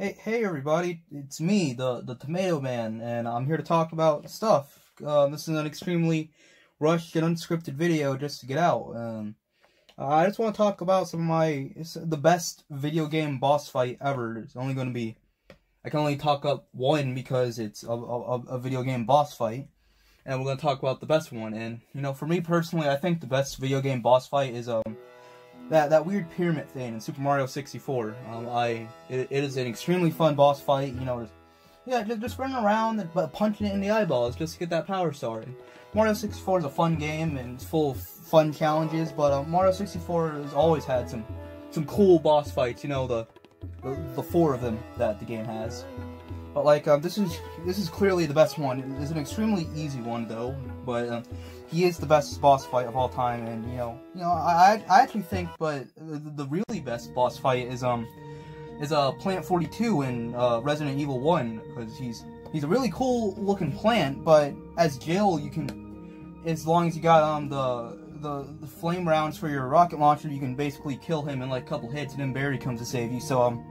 Hey, hey everybody, it's me, the, the Tomato Man, and I'm here to talk about stuff. Uh, this is an extremely rushed and unscripted video just to get out. Um, I just want to talk about some of my, the best video game boss fight ever. It's only going to be, I can only talk up one because it's a, a, a video game boss fight. And we're going to talk about the best one. And, you know, for me personally, I think the best video game boss fight is, um, that that weird pyramid thing in Super Mario 64. Um, I it, it is an extremely fun boss fight. You know, yeah, just, just running around and but punching it in the eyeballs just to get that power star. And Mario 64 is a fun game and it's full of fun challenges, but uh, Mario 64 has always had some some cool boss fights. You know, the the, the four of them that the game has. But like um, this is this is clearly the best one. It's an extremely easy one though, but um, he is the best boss fight of all time. And you know, you know, I I actually think, but the, the really best boss fight is um is uh Plant 42 in uh, Resident Evil 1 because he's he's a really cool looking plant. But as Jill, you can as long as you got um the the, the flame rounds for your rocket launcher, you can basically kill him in like a couple hits, and then Barry comes to save you. So um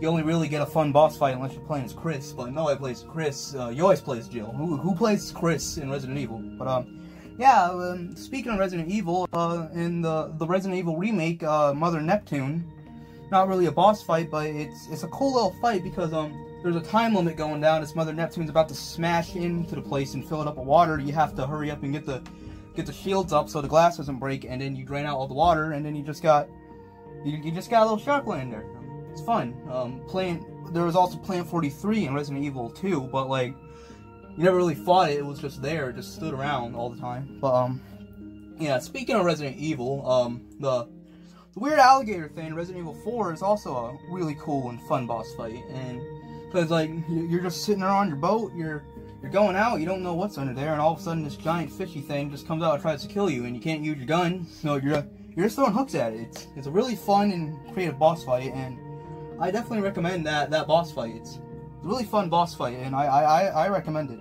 you only really get a fun boss fight unless you're playing as Chris. But no, nobody plays Chris. Uh, you always plays Jill. Who, who plays Chris in Resident Evil? But um, yeah. Um, speaking of Resident Evil, uh, in the the Resident Evil remake, uh, Mother Neptune, not really a boss fight, but it's it's a cool little fight because um. There's a time limit going down. As Mother Neptune's about to smash into the place and fill it up with water. You have to hurry up and get the get the shields up so the glass doesn't break, and then you drain out all the water, and then you just got you, you just got a little shark laying there it's fun. Um, playing there was also Plant 43 in Resident Evil 2, but like you never really fought it. It was just there, just stood around all the time. But um, yeah. Speaking of Resident Evil, um, the the weird alligator thing in Resident Evil 4 is also a really cool and fun boss fight, and because like you're just sitting there on your boat, you're you're going out, you don't know what's under there, and all of a sudden this giant fishy thing just comes out and tries to kill you, and you can't use your gun, so you're you're just throwing hooks at it. It's it's a really fun and creative boss fight, and I definitely recommend that that boss fight. It's really fun boss fight, and I I, I recommend it.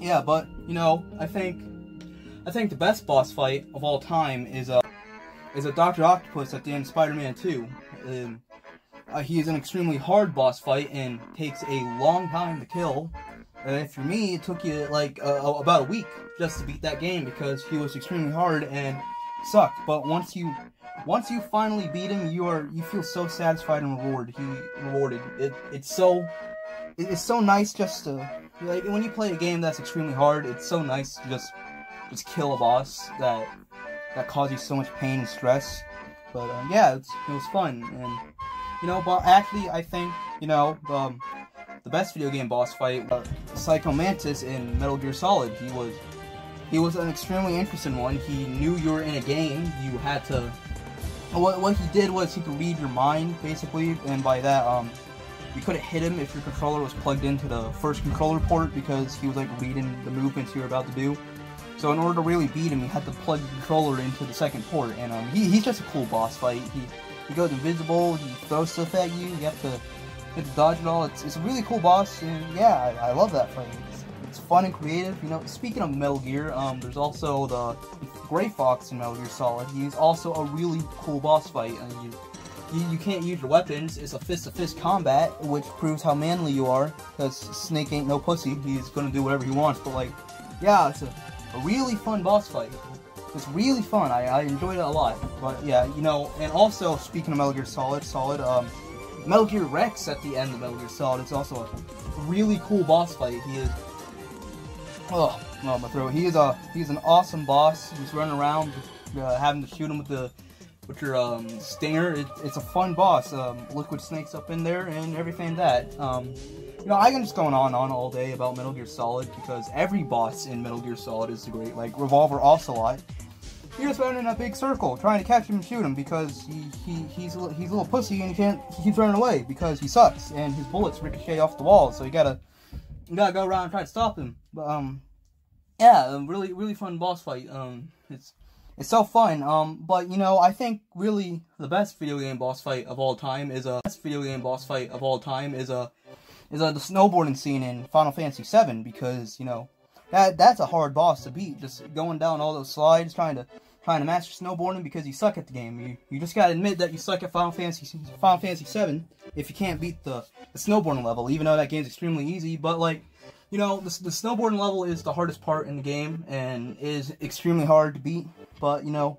Yeah, but you know, I think I think the best boss fight of all time is a uh, is a Doctor Octopus at the end of Spider-Man 2. Um, uh, he is an extremely hard boss fight and takes a long time to kill. And for me, it took you like uh, about a week just to beat that game because he was extremely hard and sucked. But once you once you finally beat him, you are you feel so satisfied and rewarded. He rewarded. It it's so it's so nice just to like when you play a game that's extremely hard. It's so nice to just just kill a boss that that causes you so much pain and stress. But uh, yeah, it was fun and you know. But actually, I think you know um, the best video game boss fight, uh, Psycho Mantis in Metal Gear Solid. He was he was an extremely interesting one. He knew you were in a game. You had to what, what he did was he could read your mind, basically, and by that, um, you couldn't hit him if your controller was plugged into the first controller port because he was like reading the movements you were about to do. So in order to really beat him, you had to plug the controller into the second port, and um, he, he's just a cool boss fight. He he goes invisible, he throws stuff at you, you have to, you have to dodge it all. It's, it's a really cool boss, and yeah, I, I love that fight. It's, it's fun and creative. You know, speaking of Metal Gear, um, there's also the Gray Fox in Metal Gear Solid. He's also a really cool boss fight. and you, you, you can't use your weapons. It's a fist-to-fist -fist combat, which proves how manly you are. Because Snake ain't no pussy. He's gonna do whatever he wants. But like, yeah, it's a, a really fun boss fight. It's really fun. I, I enjoyed it a lot. But yeah, you know, and also speaking of Metal Gear Solid, Solid, um, Metal Gear Rex at the end of Metal Gear Solid. It's also a really cool boss fight. He is Oh, oh my throat. He is a he's an awesome boss. He's running around, uh, having to shoot him with the with your um, stinger. It, it's a fun boss. Um, liquid snakes up in there and everything that. Um, you know, I can just go on and on all day about Metal Gear Solid because every boss in Metal Gear Solid is great. Like Revolver Ocelot, you're just running in a big circle trying to catch him and shoot him because he, he he's a, he's a little pussy and he can't he keeps running away because he sucks and his bullets ricochet off the walls. So you gotta you gotta go around and try to stop him. But um, yeah, a really really fun boss fight. Um, it's it's so fun. Um, but you know, I think really the best video game boss fight of all time is a best video game boss fight of all time is a is a the snowboarding scene in Final Fantasy VII because you know that that's a hard boss to beat. Just going down all those slides, trying to trying to master snowboarding because you suck at the game. You you just gotta admit that you suck at Final Fantasy Final Fantasy 7 if you can't beat the, the snowboarding level, even though that game's extremely easy. But like, you know, the, the snowboarding level is the hardest part in the game and is extremely hard to beat. But you know,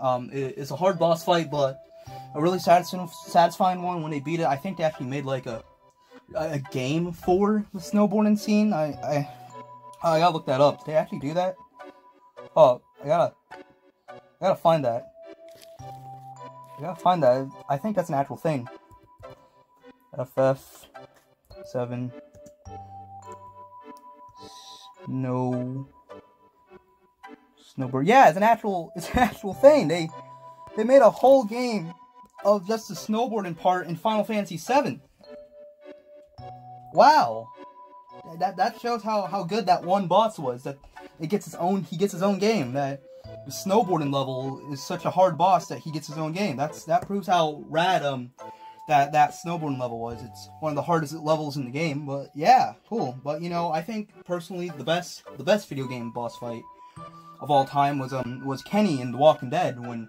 um, it, it's a hard boss fight, but a really satisfying one when they beat it. I think they actually made like a a game for the snowboarding scene. I I I gotta look that up. Did they actually do that? Oh, I gotta I gotta find that. I gotta find that. I think that's an actual thing. FF seven snow snowboard. Yeah, it's an actual it's an actual thing. They they made a whole game of just the snowboarding part in Final Fantasy VII. Wow. That that shows how, how good that one boss was. That it gets its own he gets his own game. That the snowboarding level is such a hard boss that he gets his own game. That's that proves how rad um that that snowboarding level was. It's one of the hardest levels in the game. But yeah, cool. But you know, I think personally the best the best video game boss fight of all time was um was Kenny in The Walking Dead when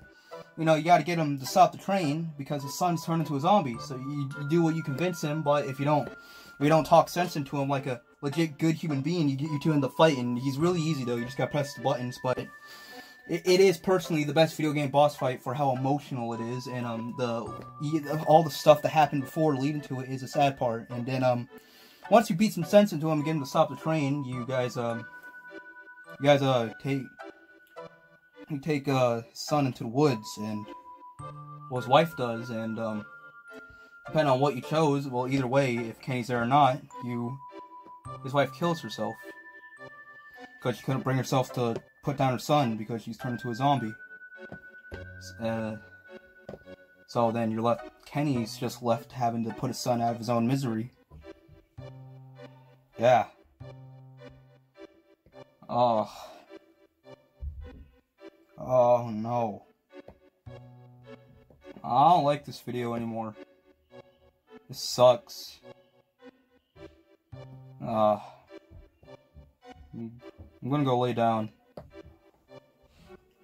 you know, you got to get him to stop the train because his son's turned into a zombie. So you, you do what you convince him, but if you don't, if you don't talk sense into him like a legit good human being, you get you two in the fight, and he's really easy though. You just gotta press the buttons, but it, it is personally the best video game boss fight for how emotional it is, and um the all the stuff that happened before leading to it is a sad part, and then um once you beat some sense into him and get him to stop the train, you guys um you guys uh take you take uh son into the woods and well his wife does and um depending on what you chose well either way if kenny's there or not you his wife kills herself because she couldn't bring herself to put down her son because she's turned into a zombie uh, so then you're left kenny's just left having to put his son out of his own misery yeah oh Oh no. I don't like this video anymore. This sucks. Uh, I'm gonna go lay down.